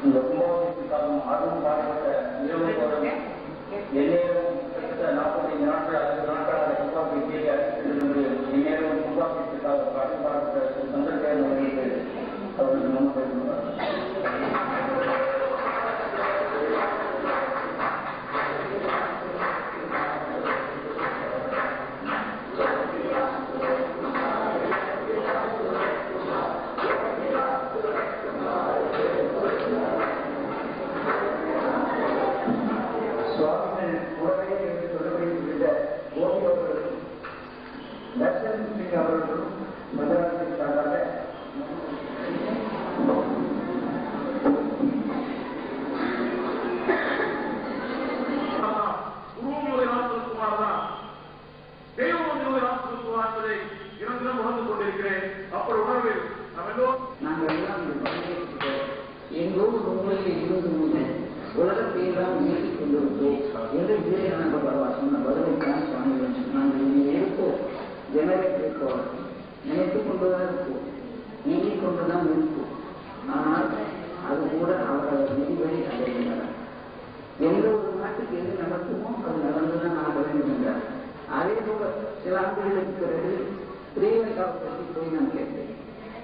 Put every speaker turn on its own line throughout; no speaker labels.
இந்த கும்பாபிஷேகம் காலம் பாடப்பட்ட இரவு போதும் எந்நேரம் கிட்டத்தட்ட நாற்பத்தைந்து நாட்கள் ஐந்து நாட்களாக துப்பாக்கி அழைத்து இந்நேரம் கும்பாபிஷேகத்தாக பாடல் காலத்தை சந்திரகேரன் அவர்களுக்கு அவர்களுக்கு முன்பு சுவாமிகள் உடனே என்று சொல்லப்படுகின்ற கோபி அவர்களும் தர்ஷன் சிங் அவர்களும் முதலமைச்சர் சார்பாக
நாங்கள் எல்லாம் உண்மையில் இருபது முதல். உலகத்தையெல்லாம் உயர்த்திக் நாங்கள் இருப்போம் ஜெனரேட் இருக்கோம் கொண்டுதான் இருப்போம் நீங்கிக் கொண்டுதான் இருப்போம் ஆனால் அது கூட அவரது விதிகளை அடைகின்றனர் எந்த ஒரு நாட்டுக்கு எது நடக்குமோ அது நடந்துதான் நான் வேண்டும் அதே போல சில ஆண்டுகளுக்கு பிறகு ஸ்ரீலங்காவை பற்றி போய் நான் கேட்டேன்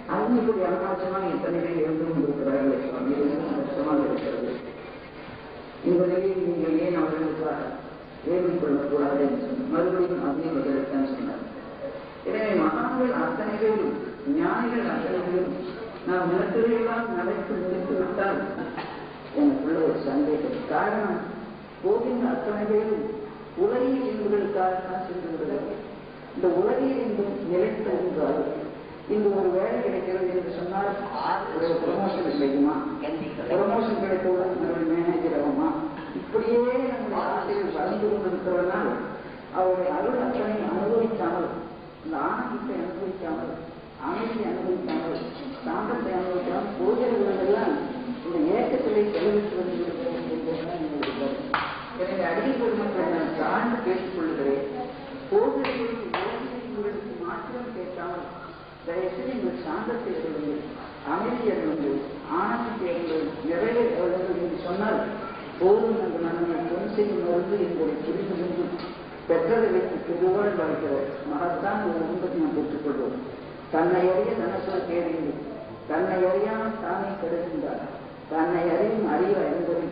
அது இப்படி அவகாசமாக எத்தனை பேர் இருந்து கொண்டிருக்கிறார்கள் சுவாமி கஷ்டமாக இருக்கிறது இந்த நிலையில் நீங்கள் ஏன் அவர்களுக்காக ஏவிக் கொள்ளக்கூடாது என்று சொன்னார் மறுபடியும் அதே பதிலைத்தான் சொன்னார். எனவே மகான்கள் அத்தனை பேரும் ஞானிகள் அத்தனை பேரும் நாம் நிலத்திலெல்லாம் நடத்தி முடித்துவிட்டால் எனக்குள்ள ஒரு சந்தேகம். காரணம் போகின்ற அத்தனை பேரும் உலகில் என்பதற்காக தான் சென்று விடுகிறார்கள் இந்த உலகில் என்பது நிலைத்து என்றால் இந்த ஒரு வேலை கிடைக்கிறது என்று சொன்னால் ஒரு வளர்ந்து அவருடைய அருள் அத்தனை அனுபவிக்காமல் அந்த ஆனந்தத்தை அனுபவிக்காமல் அமைதியை அனுபவிக்காமல் சாந்தத்தை அனுபவிக்காமல் போகிறவர்களெல்லாம் இந்த ஏக்கத்திலே செலவிட்டு வந்திருக்கிறோம் என்பதுதான் என்னுடைய எனவே அடிய பெருமக்களை நான் தாழ்ந்து பேசிக் கொள்கிறேன் பூஜைகளில் உங்களுக்கு மாற்றம் கேட்காமல் தயவுசெய்து நீங்கள் சாந்தத்தை அடையுங்கள். அமைதி அடையுங்கள். ஆனந்தத்தை அடையுங்கள். நிறைய அடையுங்கள் என்று சொன்னால் போதும் என்று நம்மை பொன் செய்யும் மருந்து என்பதை புரிந்து கொண்டு திருவோடு வாழ்கிற மகத்தான் ஒரு உண்பதை நாம் பெற்றுக்கொள்வோம். தன்னை அறிய தனசொல் தேவையில்லை. தன்னை அறியாமல் தானே கருதுகின்றார் தன்னை அறியும் அறிவு அறிந்ததை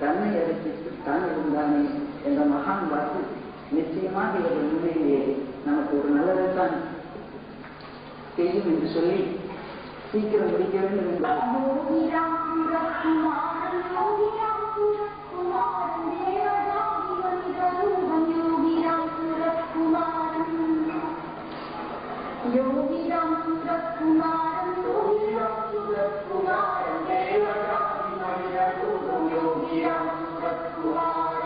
தன்னை அறிவித்து தான் இருந்தானே என்ற மகான் வாக்கு நிச்சயமாக இவர்கள் உண்மையிலேயே நமக்கு ஒரு நல்லதைத்தான் செய்யும் என்று சொல்லி சீக்கிரம் முடிக்க வேண்டும் என்று
योगिरं योगियां सुमा योगियां योगिरं सुरमा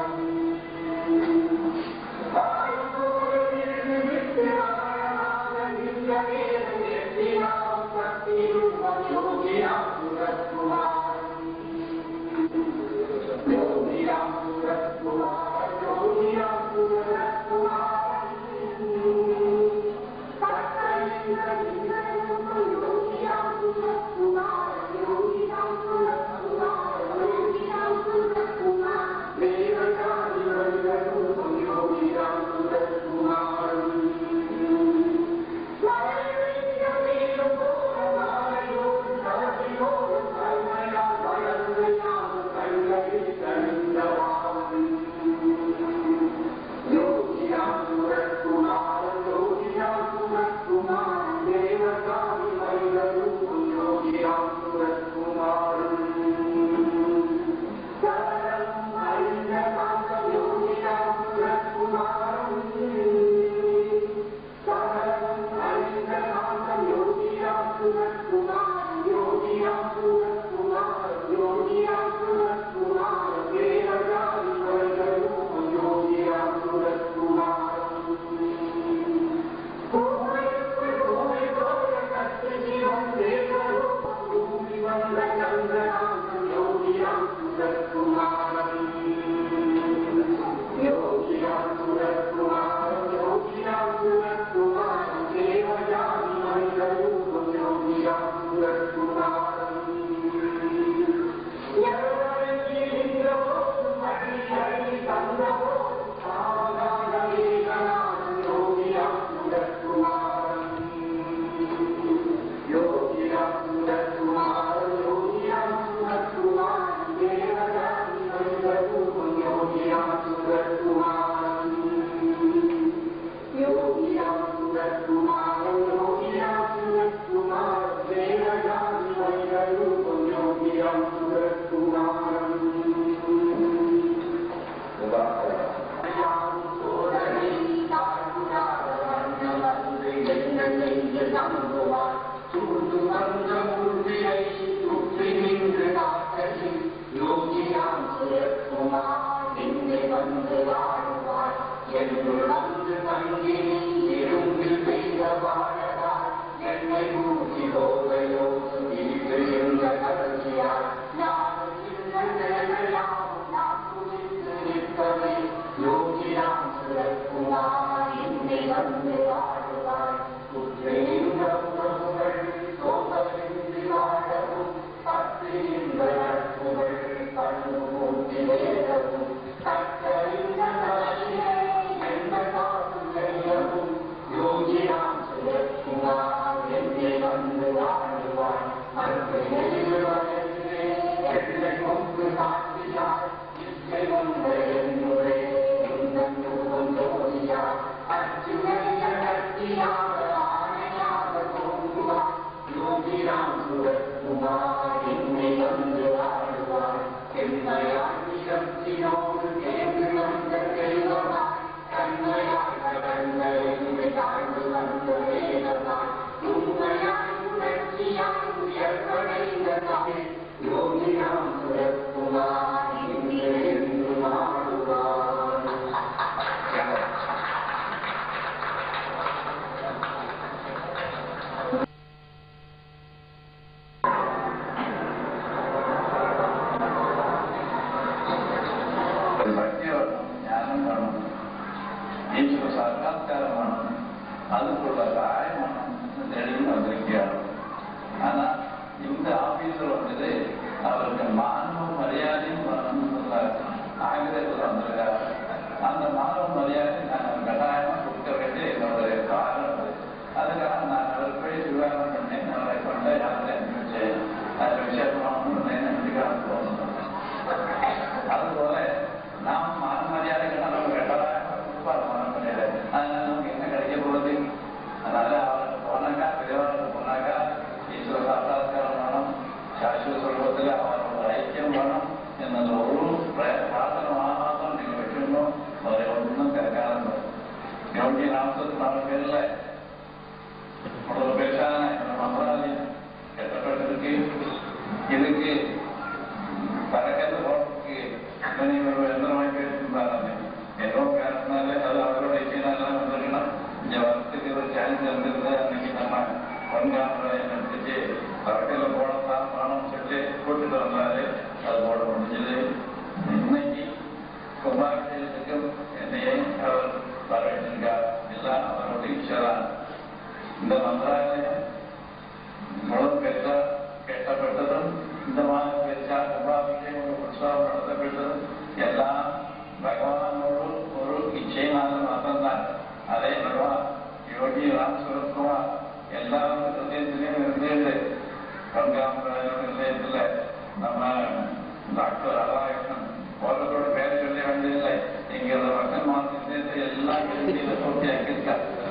itu ini hal para jenaka bila orang di bicara dalam masalah ini mulut kita kita bertatan dalam bicara apa kita mulut bersuara berada bertatan kita bagaimana mulut mulut kita mana matan dah ada berapa yogi ram surat kuma kita itu di sini menjadi kerja nama doktor apa itu orang الله يجزيك ويعافيك